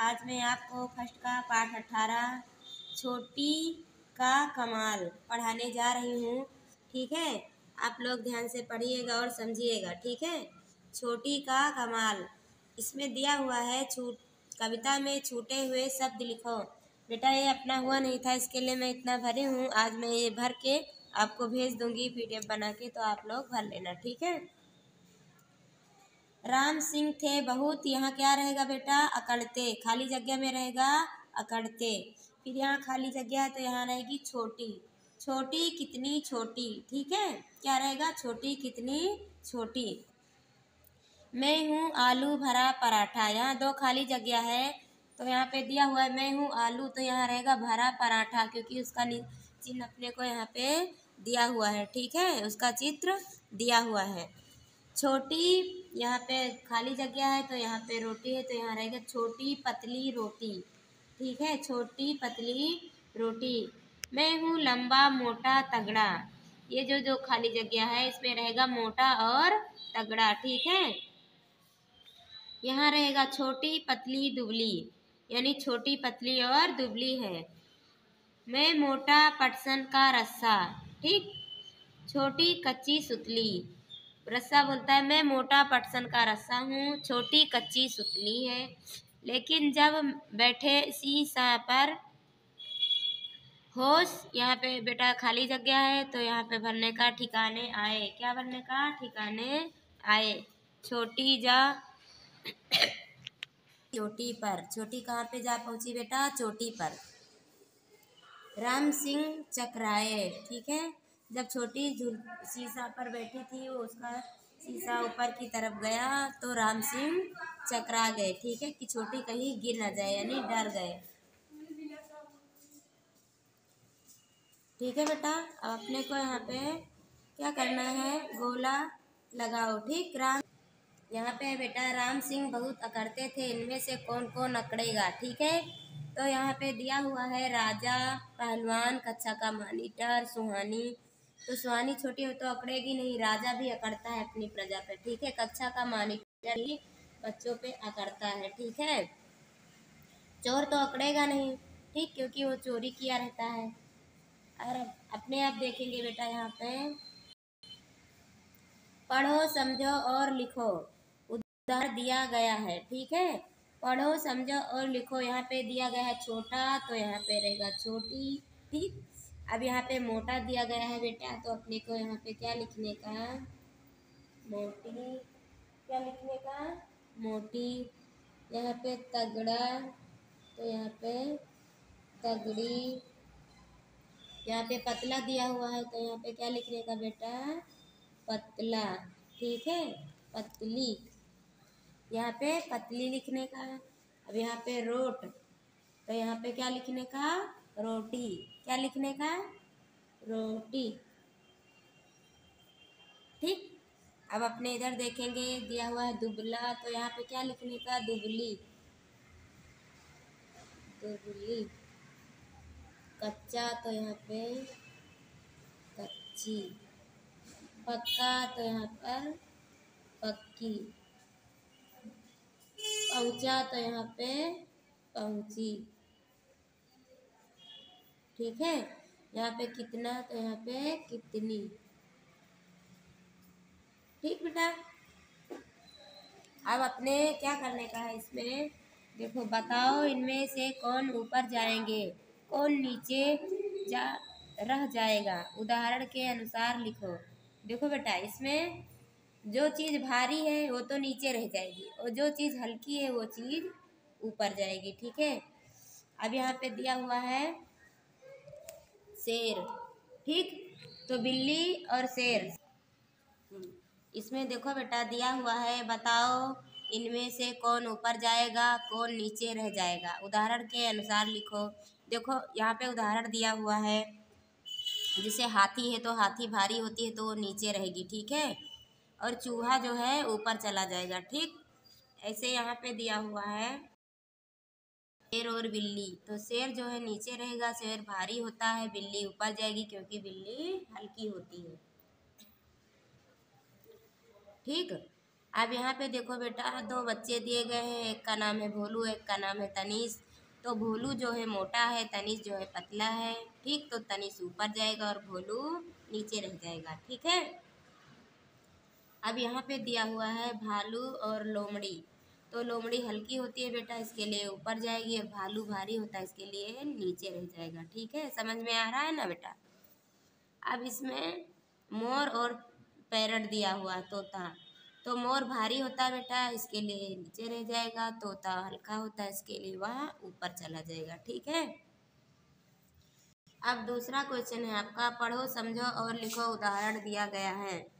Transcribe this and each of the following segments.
आज मैं आपको फ़र्स्ट का पाठ अठारह, छोटी का कमाल पढ़ाने जा रही हूँ। ठीक है? आप लोग ध्यान से पढ़िएगा और समझिएगा। ठीक है? छोटी का कमाल। इसमें दिया हुआ है छूट, कविता में छूटे हुए शब्द लिखो। बेटा, ये अपना हुआ नहीं था, इसके लिए मैं इतना भरी हूँ। आज मैं ये भर के आपको भेज दूँगी पीडीएफ बना के तो आप लोग भर लेना। ठीक है? राम सिंह थे, बहुत यहाँ क्या रहेगा बेटा? अकड़ते, खाली जगह में रहेगा, अकड़ते। फिर यहाँ खाली जगह है तो यहाँ रहेगी छोटी। छोटी कितनी छोटी, ठीक है? क्या रहेगा? छोटी कितनी छोटी। मैं हूँ आलू भरा पराठा। यहाँ दो खाली जगह है तो यहाँ पे दिया हुआ है, मैं हूँ आलू तो यहाँ रहेगा भरा पराठा, क्योंकि उसका चिन्ह अपने को यहाँ पे दिया हुआ है, ठीक है? उसका चित्र दिया हुआ है। छोटी, यहाँ पे खाली जगह है तो यहाँ पे रोटी है तो यहाँ रहेगा छोटी पतली रोटी। ठीक है? छोटी पतली रोटी। मैं हूँ लंबा मोटा तगड़ा। ये जो जो खाली जगह है, इसमें रहेगा मोटा और तगड़ा। ठीक है? यहाँ रहेगा छोटी पतली दुबली, यानी छोटी पतली और दुबली है। मैं मोटा पटसन का रस्सा। ठीक? छोटी कच्ची सुतली। रस्सा बोलता है, मैं मोटा पटसन का रस्सा हूँ, छोटी कच्ची सुतली है। लेकिन जब बैठे सी सा पर, होश, यहाँ पे बेटा खाली जगह है तो यहाँ पे भरने का ठिकाने आए। क्या भरने का ठिकाने आए? छोटी जा चोटी पर। छोटी कहाँ पे जा पहुँची बेटा? चोटी पर। राम सिंह चक्राए, ठीक है? जब छोटी झूल शीशा पर बैठी थी, वो उसका शीशा ऊपर की तरफ़ गया तो राम सिंह चकरा गए, ठीक है? कि छोटी कहीं गिर न जाए, यानी डर गए। ठीक है बेटा? अब अपने को यहाँ पे क्या करना है? गोला लगाओ, ठीक? राम यहाँ पे बेटा राम सिंह बहुत अकड़ते थे, इनमें से कौन कौन अकड़ेगा, ठीक है? तो यहाँ पे दिया हुआ है राजा, पहलवान कच्छा का मानीटर, सुहानी तो सुहानी छोटी हो तो अकड़ेगी नहीं, राजा भी अकड़ता है अपनी प्रजा पे, ठीक है? कक्षा का मॉनिटर ही बच्चों पे अकड़ता है, ठीक है? चोर तो अकड़ेगा नहीं, ठीक? क्योंकि वो चोरी किया रहता है। और अपने आप देखेंगे बेटा यहाँ पे। पढ़ो, समझो और लिखो। उदाहरण दिया गया है, ठीक है? पढ़ो, समझो और लिखो। यहाँ पे दिया गया है छोटा तो यहाँ पे रहेगा छोटी। ठीक? अब यहाँ पे मोटा दिया गया है बेटा तो अपने को यहाँ पे क्या लिखने का? मोटी, क्या लिखने का? मोटी। यहाँ पे तगड़ा तो यहाँ पे तगड़ी। यहाँ पे पतला दिया हुआ है तो यहाँ पे क्या लिखने का बेटा? पतला। ठीक है? पतली। यहाँ पे पतली लिखने का। अब यहाँ पे रोट तो यहाँ पे क्या लिखने का? रोटी। क्या लिखने का रोटी। ठीक? अब अपने इधर देखेंगे। दिया हुआ है दुबला। तो यहाँ पे क्या लिखने का? दुबली। दुबली। कच्चा तो यहाँ पे कच्ची। पक्का तो यहाँ पर पक्की। पहुँचा तो यहाँ पे पहुँची। ठीक है? यहाँ पे कितना तो यहाँ पे कितनी? ठीक बेटा? अब अपने क्या करने का है इसमें? देखो, बताओ इनमें से कौन ऊपर जाएँगे? कौन नीचे जा, रह जाएगा? उदाहरण के अनुसार लिखो। देखो बेटा, इसमें जो चीज़ भारी है, वो तो नीचे रह जाएगी और जो चीज़ हल्की है, वो चीज़ ऊपर जाएगी। ठीक है? अब यहाँ पे दिया हुआ है शेर। ठीक? तो बिल्ली और शेर। इसमें देखो बेटा, दिया हुआ है, बताओ, इनमें से कौन ऊपर जाएगा, कौन नीचे रह जाएगा? उदाहरण के अनुसार लिखो। देखो, यहाँ पे उदाहरण दिया हुआ है। जैसे हाथी है तो हाथी भारी होती है तो वो नीचे रहेगी, ठीक है? और चूहा जो है, ऊपर चला जाएगा, ठीक? ऐसे यहाँ पे दिया हुआ है। शेर और बिल्ली। तो शेर जो है नीचे रहेगा, शेर भारी होता है, बिल्ली ऊपर जाएगी क्योंकि बिल्ली हल्की होती है। ठीक? अब यहाँ पे देखो बेटा, दो बच्चे दिए गए हैं, एक का नाम है भोलू, एक का नाम है तनीश तो भोलू जो है मोटा है तनीश जो है पतला है। ठीक? तो तनीश ऊपर जाएगा और भोलू नीचे रह जाएगा। ठीक है? अब यहाँ पे दिया हुआ है भालू और लोमड़ी। तो लोमड़ी हल्की होती है बेटा, इसके लिए ऊपर जाएगी और भालू भारी होता है, इसके लिए नीचे रह जाएगा। ठीक है? समझ में आ रहा है ना बेटा? अब इसमें मोर और पैरट दिया हुआ तोता। तो मोर भारी होता है बेटा, इसके लिए नीचे रह जाएगा, तोता हल्का होता है, इसके लिए वह ऊपर चला जाएगा। ठीक है? अब दूसरा क्वेश्चन है आपका, पढ़ो, समझो और लिखो, उदाहरण दिया गया है।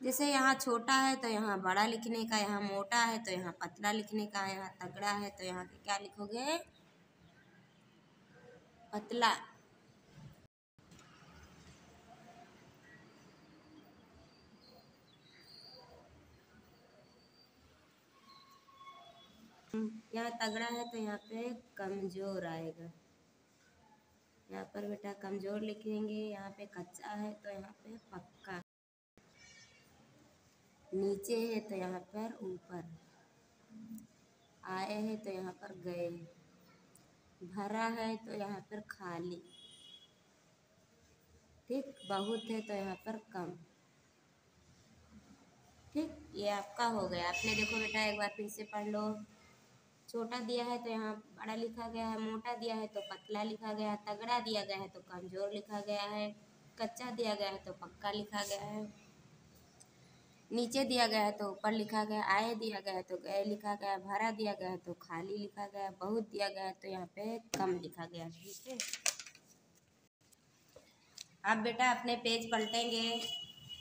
जैसे यहाँ छोटा है तो यहाँ बड़ा लिखने का, यहाँ मोटा है तो यहाँ पतला लिखने का, यहाँ तगड़ा है तो यहाँ पे क्या लिखोगे? पतला। यहाँ तगड़ा है तो यहाँ पे कमज़ोर आएगा। यहाँ पर बेटा कमज़ोर लिखेंगे, यहाँ पे कच्चा है तो यहाँ पे पक्का। नीचे है तो यहाँ पर ऊपर। आए हैं तो यहाँ पर गए। भरा है तो यहाँ पर खाली। ठीक, बहुत है तो यहाँ पर कम। ठीक, ये आपका हो गया। आपने देखो बेटा, एक बार फिर से पढ़ लो। छोटा दिया है तो यहाँ बड़ा लिखा गया है, मोटा दिया है तो पतला लिखा गया है, तगड़ा दिया गया है तो कमज़ोर लिखा गया है, कच्चा दिया गया है तो पक्का लिखा गया है। नीचे दिया गया है तो ऊपर लिखा गया आए दिया गया है तो गए लिखा गया भरा दिया गया है तो खाली लिखा गया बहुत दिया गया है तो यहाँ पे कम लिखा गया ठीक है? आप बेटा अपने पेज पलटेंगे,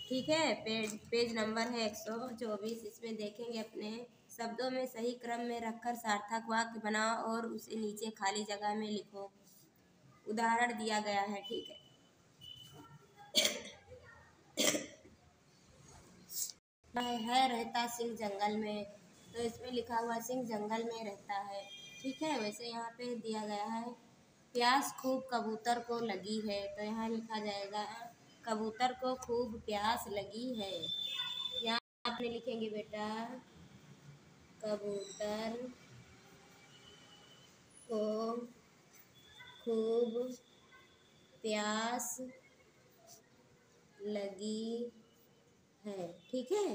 ठीक है? पेज पेज नंबर है एक सौ चौबीस, इसमें देखेंगे अपने शब्दों में सही क्रम में रखकर सार्थक वाक्य बनाओ और उसे नीचे खाली जगह में लिखो। उदाहरण दिया गया है, ठीक है? है रहता सिंह जंगल में। तो इसमें लिखा हुआ सिंह जंगल में रहता है। ठीक है, वैसे यहाँ पे दिया गया है, प्यास खूब कबूतर को लगी है। तो यहाँ लिखा जाएगा, कबूतर को खूब प्यास लगी है। यहाँ आपने लिखेंगे बेटा, कबूतर को खूब प्यास लगी है, ठीक है?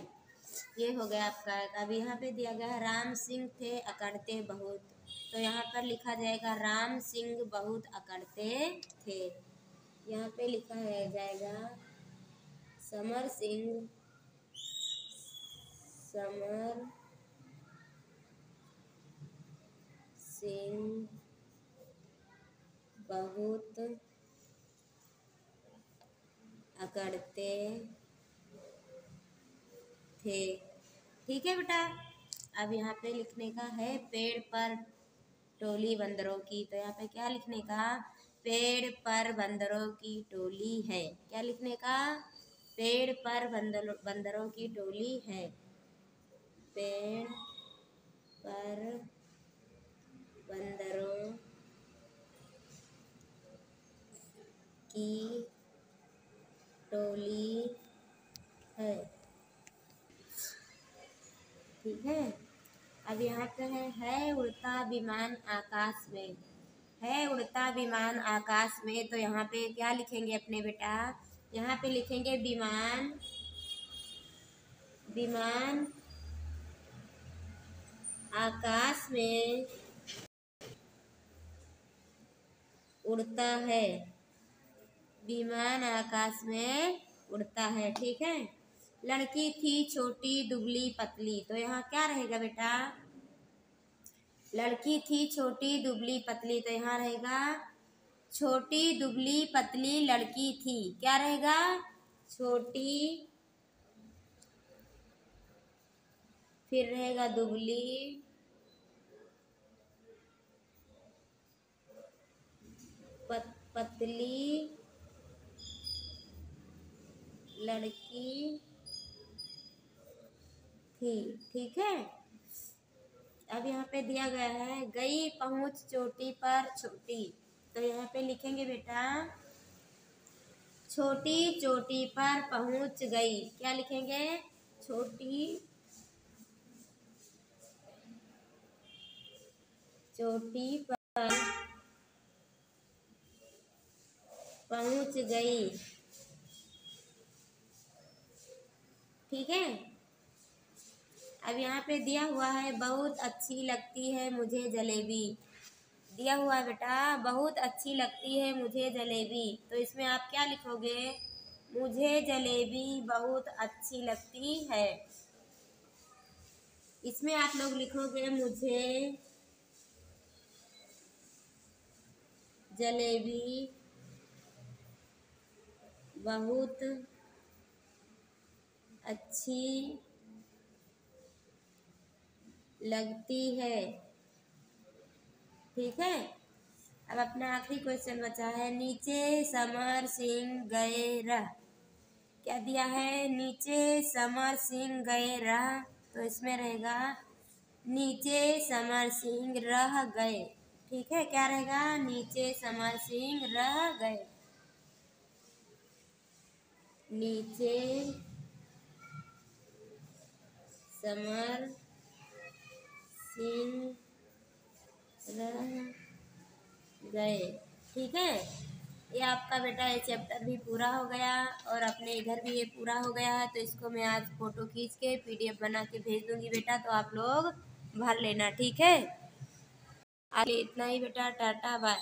ये हो गया आपका अब यहाँ पे दिया गया राम सिंह थे, अकड़ते बहुत। तो यहाँ पर लिखा जाएगा, राम सिंह बहुत अकड़ते थे। यहाँ पे लिखा है, जाएगा, समर सिंह समर सिंह बहुत अकड़ते थे। ठीक है बेटा? अब यहाँ पे लिखने का है पेड़ पर टोली बंदरों की। तो यहाँ पे क्या लिखने का? पेड़ पर बंदरों की टोली है। क्या लिखने का? पेड़ पर बंदरों बंदरों की टोली है। पेड़ पर बंदरों की टोली है। ठीक है। अब यहाँ पे है है उड़ता विमान आकाश में। है उड़ता विमान आकाश में तो यहाँ पे क्या लिखेंगे अपने बेटा? यहाँ पे लिखेंगे विमान विमान आकाश में उड़ता है। विमान आकाश में उड़ता है, ठीक है? लड़की थी छोटी, दुबली, पतली। तो यहाँ क्या रहेगा बेटा? लड़की थी छोटी, दुबली, पतली। तो यहाँ रहेगा, छोटी, दुबली, पतली लड़की थी। क्या रहेगा? छोटी, फिर रहेगा दुबली, पत, पतली लड़की थी ठीक है? अब यहाँ पे दिया गया है, गई पहुँच चोटी पर छोटी तो यहाँ पे लिखेंगे बेटा, छोटी चोटी पर पहुँच गई। क्या लिखेंगे? छोटी चोटी पर पहुँच गई। ठीक है? अब यहाँ पे दिया हुआ है, बहुत अच्छी लगती है मुझे जलेबी। दिया हुआ है बेटा, बहुत अच्छी लगती है मुझे जलेबी। तो इसमें आप क्या लिखोगे? मुझे जलेबी बहुत अच्छी लगती है। इसमें आप लोग लिखोगे, मुझे जलेबी बहुत अच्छी लगती है। ठीक है? अब अपना आखिरी क्वेश्चन बचा है। नीचे समर सिंह गए रह। क्या दिया है? नीचे समर सिंह गए रह। तो इसमें रहेगा, नीचे समर सिंह रह गए। ठीक है? क्या रहेगा? नीचे समर सिंह रह गए। नीचे समर रह गए। ठीक है? ये आपका बेटा ये चैप्टर भी पूरा हो गया और अपने इधर भी ये पूरा हो गया है तो इसको मैं आज फ़ोटो खींच के पीडीएफ बना के भेज दूँगी बेटा तो आप लोग भर लेना, ठीक है? आगे इतना ही बेटा, टाटा बाय